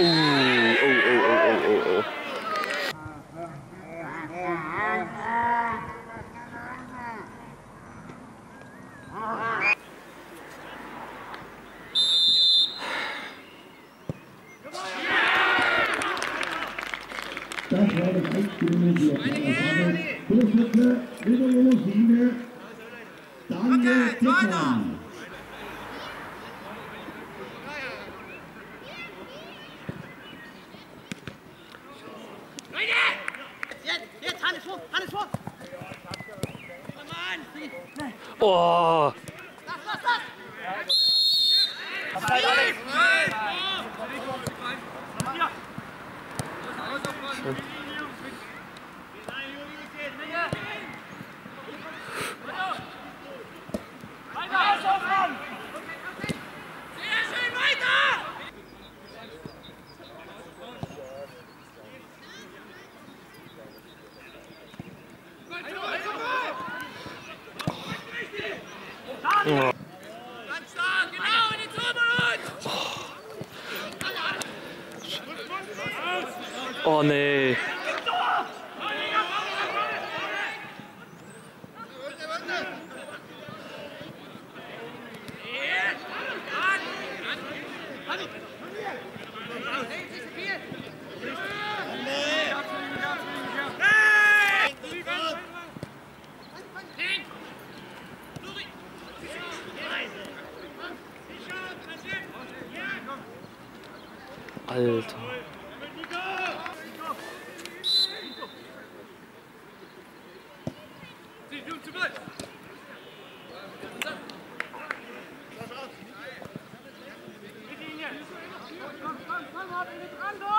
Ui, ui, ui, ui, ui, ui, ui. Thank you. おお Oh. Oh nee. Ganz stark, genau, in die Zone! oh nee. Alter.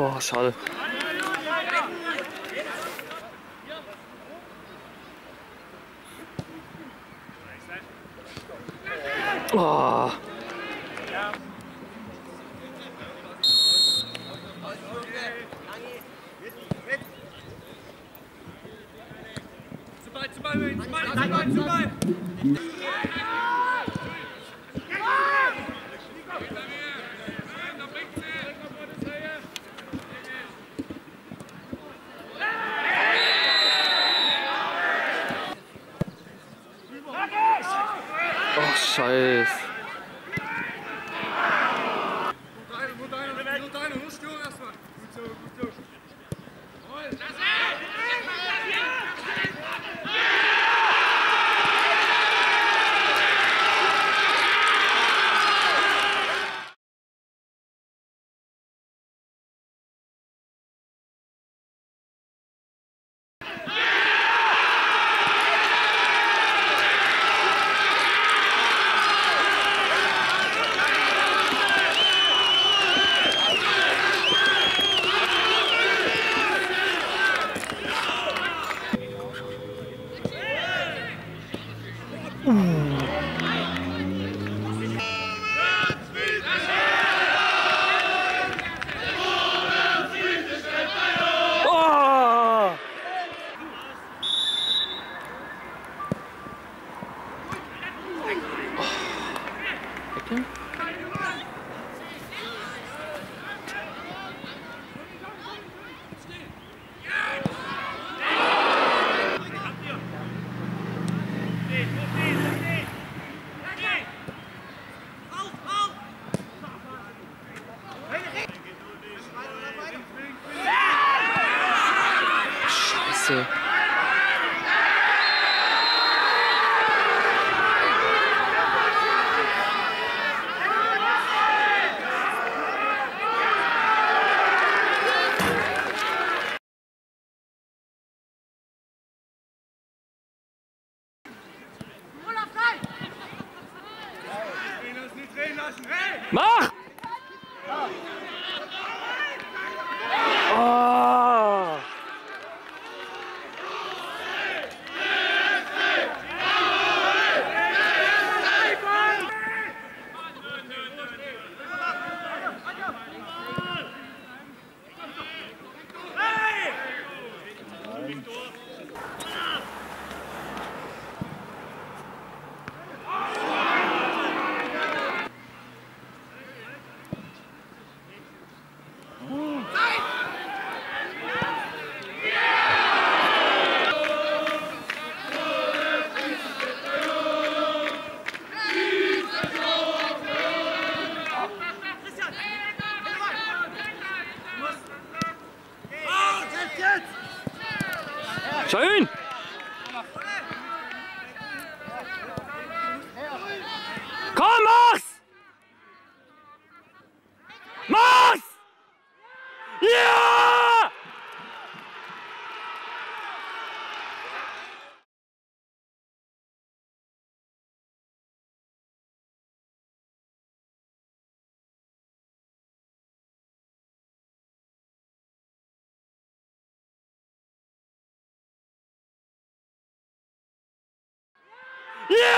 Oh, schade. Oh. Zu Ball, zu Ball, zu Ball, zu Ball, zu Ball. Oh, scheiße. Nur deine, nur deine, nur deine, nur Störung erstmal. Gut so, gut so. Uh. Mach! Schön! Yeah!